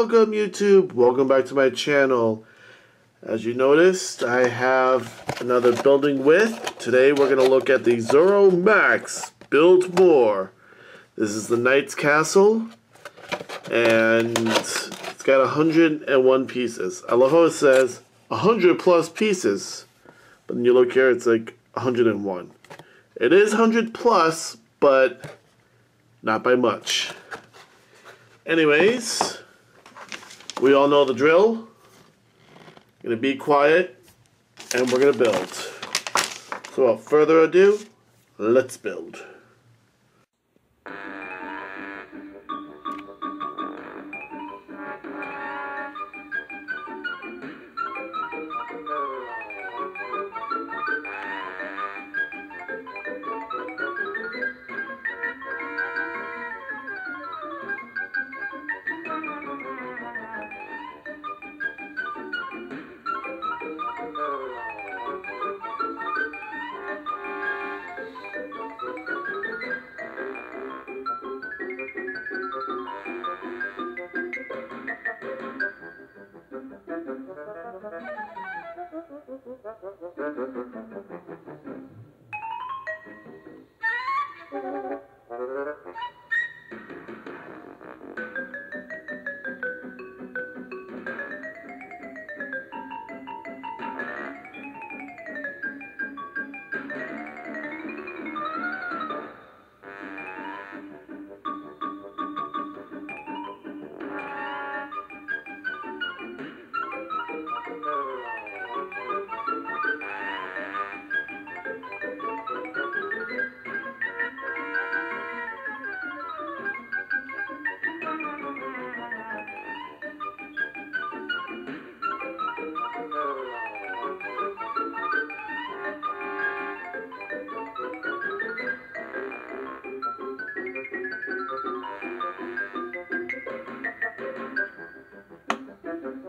Welcome YouTube, welcome back to my channel. As you noticed, I have another building with. Today we're going to look at the Zuru Max Build More. This is the Knight's Castle, and it's got 101 pieces. I love how it says 100 plus pieces, but when you look here, it's like 101. It is 100 plus, but not by much. Anyways, we all know the drill. Gonna be quiet, and we're gonna build. So without further ado, let's build.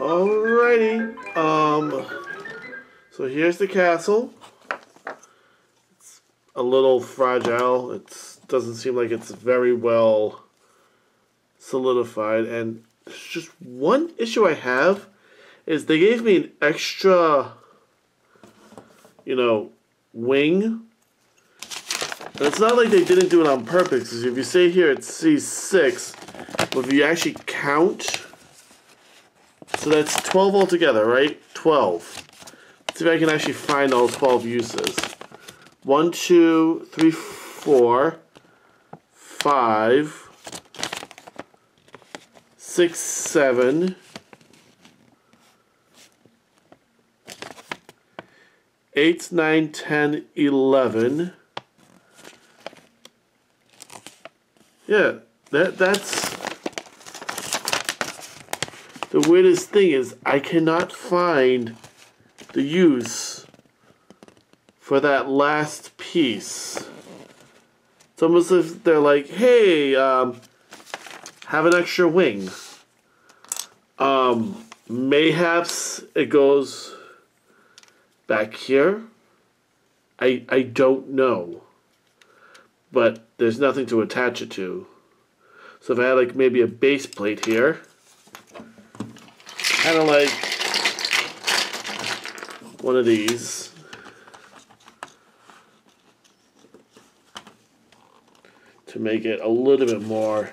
Alrighty. Um. So here's the castle. It's a little fragile. It doesn't seem like it's very well solidified. And just one issue I have is they gave me an extra, you know, wing. And it's not like they didn't do it on purpose. Because if you say here it's C6, but if you actually count so that's 12 altogether, right? 12. Let's see if I can actually find all 12 uses. 1, 2, 3, 4, 5, 6, 7, 8, 9, 10, 11. Yeah, that that's the weirdest thing is I cannot find the use for that last piece. It's almost as if they're like, hey, um, have an extra wing. Um, mayhaps it goes back here. I, I don't know. But there's nothing to attach it to. So if I had like maybe a base plate here, kind of like one of these. To make it a little bit more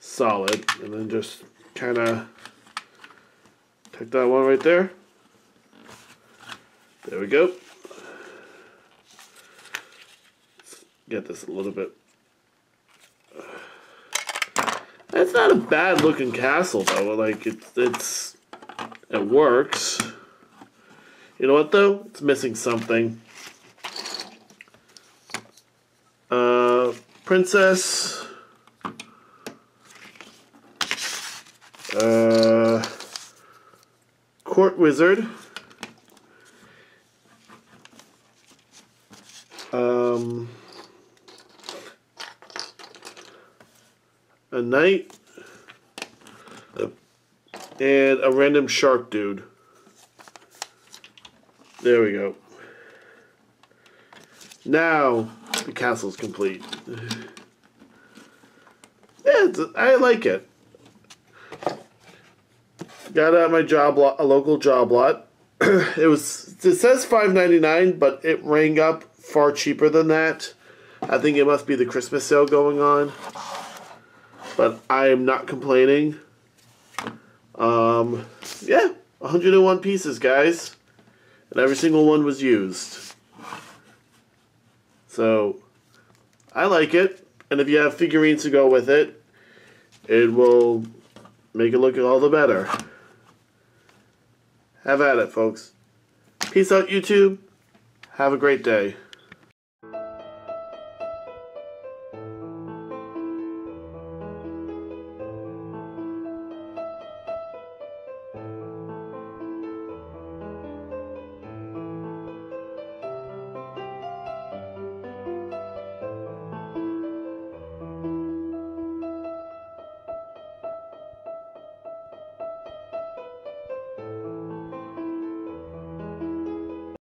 solid and then just kind of take that one right there there we go get this a little bit. It's not a bad looking castle though. Like it's it's it works. You know what though? It's missing something. Uh, princess. Uh, court wizard. Um, knight. And a random shark dude. There we go. Now the castle's complete. Yeah, I like it. Got out my job lot, a local job lot. it was it says five ninety nine, but it rang up far cheaper than that. I think it must be the Christmas sale going on. But I am not complaining. Um, yeah, 101 pieces, guys. And every single one was used. So, I like it. And if you have figurines to go with it, it will make it look all the better. Have at it, folks. Peace out, YouTube. Have a great day.